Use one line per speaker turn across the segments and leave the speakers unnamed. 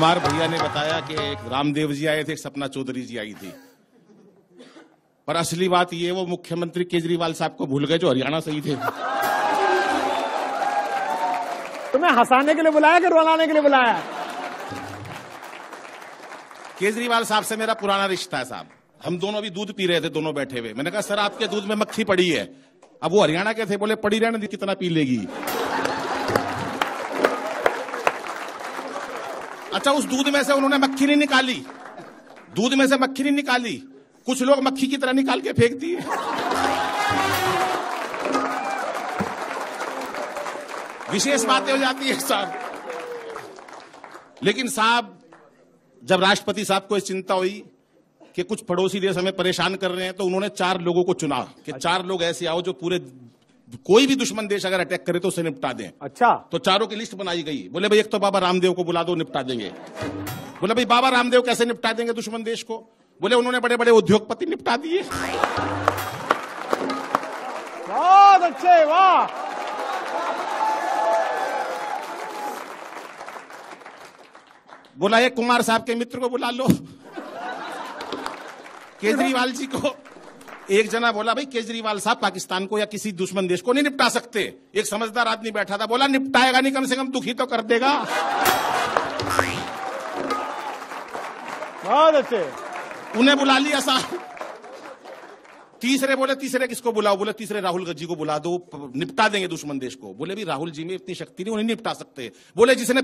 कुमार भैया ने बताया कि एक रामदेव जी आए थे एक सपना चौधरी जी आई थी। पर असली बात ये वो मुख्यमंत्री केजरीवाल साहब को भूल गए जो हरियाणा से ही थे।
तुम्हें हंसाने के लिए बुलाया कि रुलाने के लिए बुलाया?
केजरीवाल साहब से मेरा पुराना रिश्ता है साहब। हम दोनों भी दूध पी रहे थे दोनों बैठे हुए। मैंने कहा सर आपके दूध में मक्खी पड़ी है। अब वो हरियाणा के थे बोले पड़ी रहने कितना पी लेगी? अच्छा उस दूध में से उन्होंने मक्खी नहीं निकाली। दूध में से मक्खी नहीं निकाली। कुछ लोग मक्खी की तरह निकाल के फेंक दिए विशेष बातें हो जाती है साहब। लेकिन साहब जब राष्ट्रपति साहब को इस चिंता हुई कि कुछ पड़ोसी देश हमें परेशान कर रहे हैं तो उन्होंने चार लोगों को चुना कि चार लोग ऐसे आओ जो पूरे कोई भी दुश्मन देश अगर अटैक करे तो उसे निपटा दें।
अच्छा।
तो चारों की लिस्ट बनाई गई। बोले भाई एक तो बाबा रामदेव को बुला दो निपटा देंगे। बोले भाई बाबा रामदेव कैसे निपटा देंगे दुश्मन देश को? बोले उन्होंने बड़े बड़े उद्योगपति निपटा दिए।
बहुत अच्छे वाह।
बोला एक कुमार साहब के मित्र को बुला लो। केजरीवाल जी को एक जना बोला भाई केजरीवाल साहब पाकिस्तान को या किसी दुश्मन देश को नहीं निपटा सकते। एक समझदार आदमी बैठा था बोला निपटाएगा नहीं कम से कम दुखी तो कर देगा।
बहुत अच्छे।
उन्हें बुला लिया साहब। तीसरे बोले तीसरे किसको बुलाओ? बोले तीसरे राहुल जी को बुला दो निपटा देंगे दुश्मन देश को। बोले भी राहुल जी में इतनी शक्ति नहीं उन्हें निपटा सकते। बोले जिसने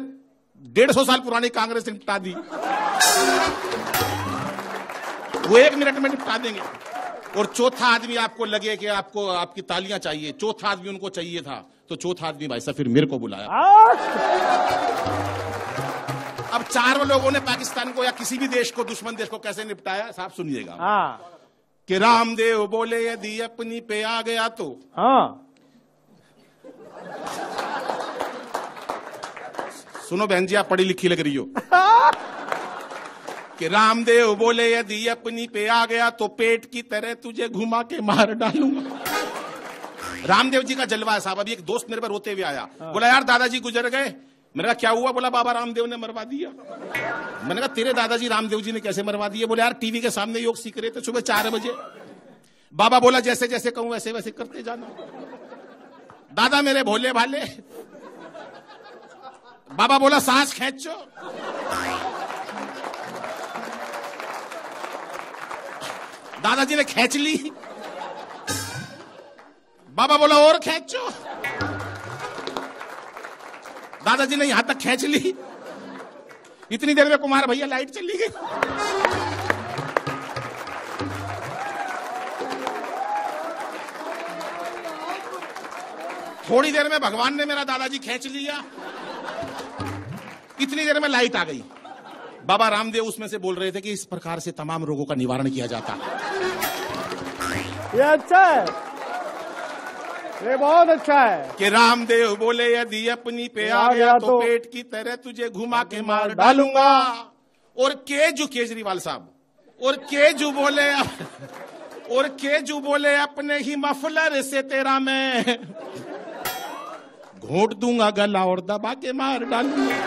डेढ़ सौ साल पुरानी कांग्रेस निपटा दी वो एक मिनट में निपटा देंगे। और चौथा आदमी आपको लगे कि आपको आपकी तालियाँ चाहिए। चौथा आदमी उनको चाहिए था तो चौथा आदमी भाई साहब फिर मेरे को बुलाया। अब चारों लोगों ने पाकिस्तान को या किसी भी देश को दुश्मन देश को कैसे निपटाया साहब सुनिएगा।
हाँ।
कि रामदेव बोले यदि अपनी पे आ गया तो।
हाँ।
सुनो बहन जी आप पढ़ी लिखी लग रही हो। कि रामदेव बोले यदि अपनी पे आ गया तो पेट की तरह तुझे घुमा के मार डालूँगा। रामदेव जी का जलवा है साहब अभी एक दोस्त मेरे पर रोते हुए आया। हाँ। बोला यार दादाजी गुजर गए। मैंने कहा क्या हुआ? बोला बाबा रामदेव ने मरवा दिया। मैंने कहा तेरे दादाजी रामदेव जी ने कैसे मरवा दिए बोले यार टीवी के सामने योग सीख रहे थे सुबह चार बजे। बाबा बोला जैसे जैसे कहूँ वैसे वैसे करते जाना। दादा मेरे भोले भाले। बाबा बोला सांस खींचो। दादाजी ने खींच ली। बाबा बोला, और खेचो। दादाजी ने यहाँ तक खींच ली। इतनी देर में कुमार भैया लाइट चली गई। थोड़ी देर में भगवान ने मेरा दादाजी खींच लिया। इतनी देर में लाइट आ गई। बाबा रामदेव उसमें से बोल रहे थे कि इस प्रकार से तमाम रोगों का निवारण किया जाता। है
ये अच्छा है। ये बहुत अच्छा है।
कि रामदेव बोले यदि अपनी पे आ गया तो पेट की तरह तुझे घुमा के मार डालूँगा। और केजू केजरीवाल साहब और केजू बोले और केजू बोले अपने ही मफलर से तेरा मैं घोट दूँगा गला और दबा के मार डालूँगा।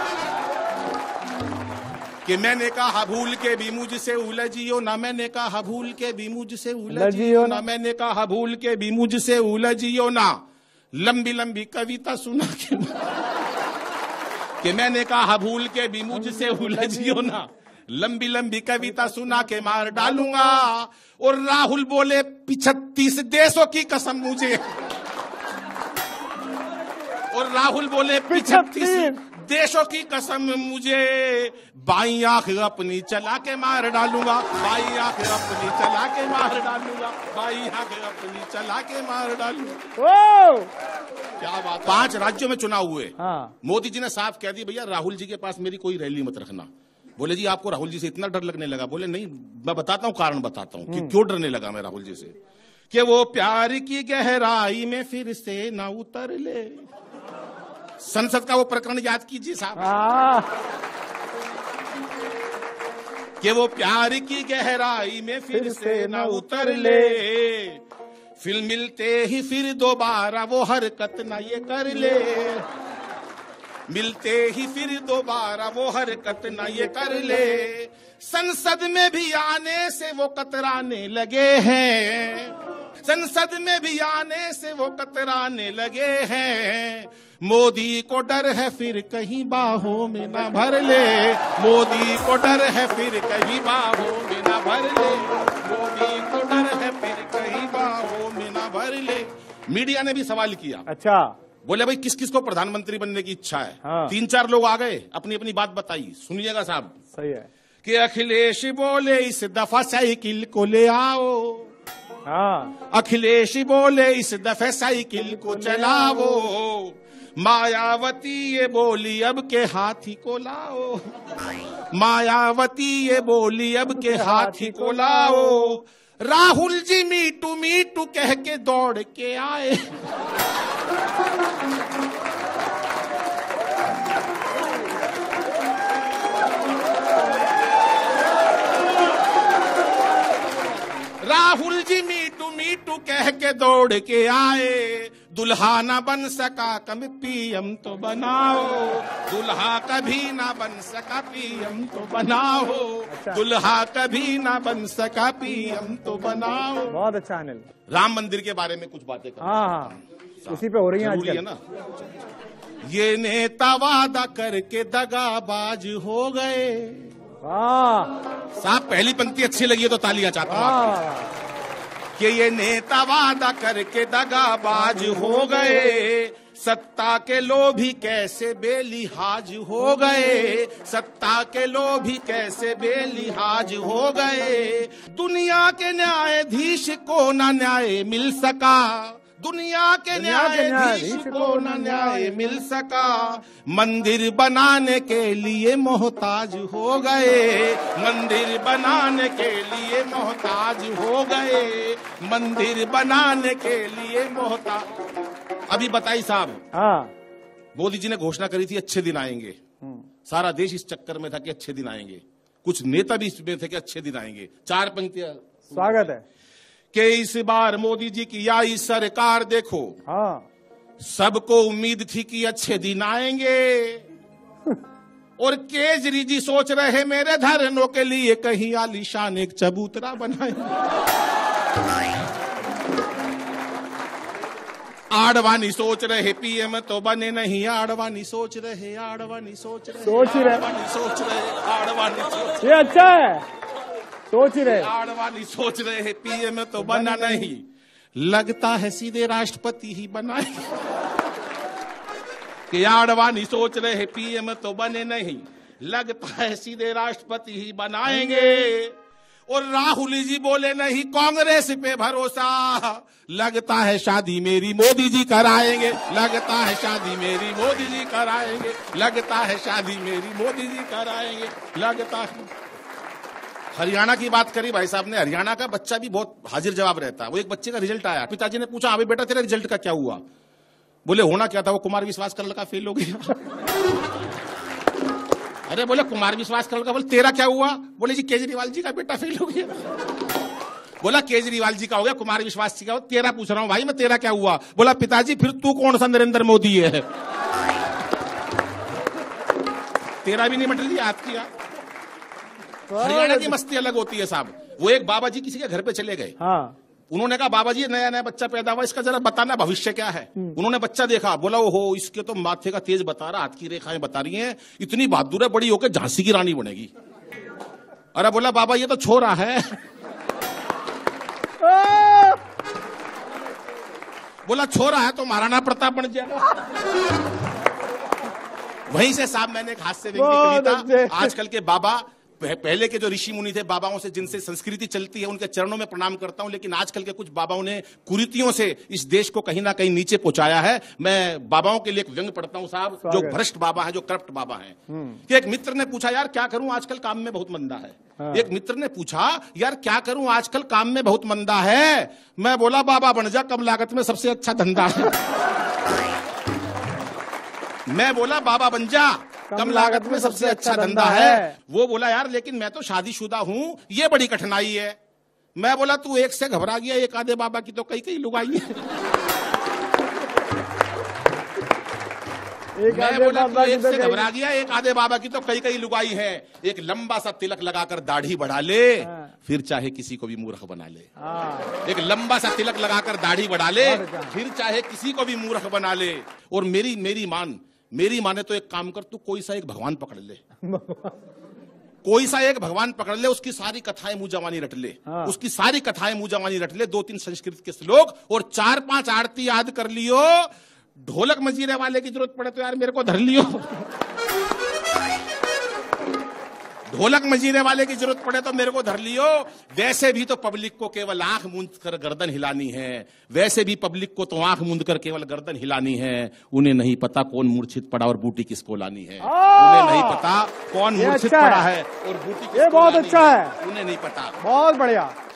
कि मैंने कहा भूल के भी मुझसे उलझियो ना मैंने कहा भूल के भी मुझसे उलझियो ना मैंने कहा भूल के भी मुझसे उलझियो ना। लंबी लंबी कविता सुना के कि मैंने कहा भूल के भी मुझसे उलझियो ना। लंबी लंबी कविता सुना के मार डालूँगा। और राहुल बोले पिछत्तीस देशों की कसम मुझे। और राहुल बोले पिछत्तीस। देशों की कसम मुझे बाई आँख अपनी चला के मार डालूँगा। बाई आँख अपनी चला के मार डालूँगा। बाई आँख अपनी चला के मार डालूँगा।
ओ!
क्या बात पाँच राज्यों में चुनाव हुए।
हाँ।
मोदी जी ने साफ़ कह दिया भैया राहुल जी के पास मेरी कोई रैली मत रखना। बोले जी आपको राहुल जी से इतना डर लगने लगा? बोले नहीं मैं बताता हूँ कारण बताता हूँ कि क्यों डरने लगा मैं राहुल जी से? कि वो प्यार की गहराई में फिर से ना उतर ले। संसद का वो प्रकरण याद कीजिए साहब।
हाँ।
कि वो प्यार की गहराई में फिर फिर से न उतर ले। फिर मिलते ही फिर दोबारा वो हरकत न ये कर ले। मिलते ही फिर दोबारा वो हरकत न ये कर ले। संसद में भी आने से वो कतराने लगे हैं। संसद में भी आने से वो कतराने लगे हैं। मोदी को डर है फिर कहीं बाहों में न भर ले। मोदी को डर है फिर कहीं बाहों में न भर ले। मोदी को डर है फिर कहीं बाहों में न भर ले। मीडिया ने भी सवाल किया।
अच्छा।
बोले भाई किस किस को प्रधानमंत्री बनने की इच्छा है?
हाँ।
तीन चार लोग आ गए। अपनी अपनी बात बताई। सुनिएगा साहब।
सही है।
कि अखिलेश बोले इस दफ़ा साइकिल को ले आओ।
हाँ।
अखिलेश बोले, इस दफे साइकिल को चलाओ। मायावती ये बोली, अब के हाथी को लाओ। मायावती ये बोली, अब के हाथी को लाओ। राहुल जी मीटू मीटू कह के दौड़ के आए। राहुल जी मीटू मीटू कह के दौड़ के आए। दुल्हा ना बन सका कम पीएम तो बनाओ। दुल्हा कभी ना बन सका पीएम तो बनाओ। दुल्हा कभी ना बन सका पीएम तो बनाओ।
बहुत अच्छा अनिल
राम मंदिर के बारे में कुछ बातें कर।
हाँ हाँ। इसी पे हो रही है
है ना? ये नेता वादा करके दगाबाज हो गए। साहब पहली पंक्ति अच्छी लगी है तो तालियाँ चाहता हूँ। कि ये नेता वादा करके दगाबाज हो गए सत्ता के लोभी कैसे बेलिहाज हो गए सत्ता के लोभी कैसे बेलिहाज हो गए दुनिया के न्यायाधीश को ना न्याय मिल सका। दुनिया के न्यायाधीश
न्यायाधीश
को न न्याय मिल सका। मंदिर बनाने के लिए मोहताज हो गए। मंदिर बनाने के लिए मोहताज हो गए। मंदिर बनाने के लिए मोहताज अभी बताई साहब।
हाँ।
मोदी जी ने घोषणा करी थी अच्छे दिन आएँगे। सारा देश इस चक्कर में था कि अच्छे दिन आएँगे। कुछ नेता भी इसमें थे कि अच्छे दिन आएँगे। चार पंक्तियाँ
स्वागत है।
कि इस बार मोदी जी की आई सरकार देखो।
हाँ।
सबको उम्मीद थी कि अच्छे दिन आएँगे। और केजरी जी सोच रहे मेरे धरनों के लिए कहीं आलिशान एक चबूतरा बनाए। आडवाणी सोच रहे पीएम तो बने नहीं आडवाणी सोच रहे आडवाणी सोच रहे
सोच रहे।
आडवाणी सोच रहे आडवाणी सोच
ये अच्छा है। सोच ही। रहे
आडवाणी सोच रहे हैं पीएम तो बना नहीं। लगता है सीधे राष्ट्रपति ही बनाए कि आडवाणी सोच रहे हैं पीएम तो बने नहीं। लगता है सीधे राष्ट्रपति ही बनाएँगे। और राहुल जी बोले नहीं कांग्रेस पे भरोसा। लगता है शादी मेरी मोदी जी कराएँगे। लगता है शादी मेरी मोदी जी कराएँगे। लगता है शादी मेरी मोदी जी कराएँगे। लगता है हरियाणा की बात करी भाई साहब ने, हरियाणा का बच्चा भी बहुत हाजिर जवाब रहता है। वो एक बच्चे का रिज़ल्ट आया। पिताजी ने पूछा, अभी बेटा तेरा रिज़ल्ट का क्या हुआ? बोले, होना क्या था? वो कुमार विश्वास कर लगा फेल हो गया। अरे बोले, कुमार विश्वास कर लगा बोले, तेरा क्या हुआ? बोले, जी, केजरीवाल जी का बेटा फेल हो गया। बोला, केजरीवाल जी का हो गया, कुमार विश्वास जी का हो तेरा पूछ रहा हूँ भाई, मैं तेरा क्या हुआ? बोला, पिताजी, फिर तू कौन सा नरेंद्र मोदी है? तेरा भी नहीं मट लिया आपकी हरियाणा की मस्ती अलग होती है साहब। वो एक बाबा जी किसी के घर पे चले गए।
हाँ।
उन्होंने कहा बाबा जी नया नया बच्चा पैदा हुआ इसका जरा बताना भविष्य क्या है? उन्होंने बच्चा देखा बोला हो इसके तो माथे का तेज बता रहा हाथ की रेखाएँ बता रही हैं इतनी बहादुर है बड़ी होकर झांसी की रानी बनेगी। अरे बोला बाबा ये तो छोरा है! बोला छोरा है तो महाराणा प्रताप बन जाएगा। वहीं से साहब मैंने एक कविता
अच्छे।
आजकल के बाबा पहले के जो ऋषि मुनि थे बाबाओं से जिनसे संस्कृति चलती है उनके चरणों में प्रणाम करता हूँ लेकिन आजकल के कुछ बाबाओं ने कुरीतियों से इस देश को कहीं ना कहीं नीचे पहुँचाया है। मैं बाबाओं के लिए एक व्यंग पढ़ता हूँ साहब जो भ्रष्ट बाबा है जो करप्ट बाबा है। कि एक मित्र ने पूछा यार क्या करूँ? आजकल काम में बहुत मंदा है।
हाँ।
एक मित्र ने पूछा यार क्या करूँ? आजकल काम में बहुत मंदा है। मैं बोला बाबा बन जा कम लागत में सबसे अच्छा धंधा है। मैं बोला बाबा बन जा। कम लागत में सबसे अच्छा धंधा है। वो बोला यार लेकिन मैं तो शादीशुदा हूँ ये बड़ी कठिनाई है। मैं बोला तू एक से घबरा गया एक आधे बाबा की तो कई कई लुगाई है।
एक
मैं बोला तू
की
एक
तो
से घबरा गया एक आधे बाबा की तो कई कई लुगाई है। एक लंबा सा तिलक लगाकर दाढ़ी बढ़ा ले
हाँ।
फिर चाहे किसी को भी मूर्ख बना ले।
हाँ।
एक लंबा सा तिलक लगाकर दाढ़ी बढ़ा ले फिर चाहे किसी को भी मूर्ख बना ले। और मेरी मेरी मान मेरी माने तो एक काम कर तू कोई सा एक भगवान पकड़ ले। कोई सा एक भगवान पकड़ ले उसकी सारी कथाएँ मुँह जवानी रट ले।
हाँ।
उसकी सारी कथाएँ मुँह जवानी रट ले दो तीन संस्कृत के श्लोक और चार पाँच आरती याद कर लियो। ढोलक मजीरे वाले की ज़रूरत पड़े तो यार मेरे को धर लियो। ढोलक मजीरे वाले की ज़रूरत पड़े तो मेरे को धर लियो। वैसे भी तो पब्लिक को केवल आँख मूंद कर गर्दन हिलानी है। वैसे भी पब्लिक को तो आँख मूंद कर केवल गर्दन हिलानी है। उन्हें नहीं पता कौन मूर्छित पड़ा और बूटी किसको लानी है। उन्हें नहीं पता कौन मूर्छित
अच्छा
पड़ा है। और बूटी किसको
ये बहुत अच्छा है।
उन्हें नहीं पता।
बहुत बढ़िया।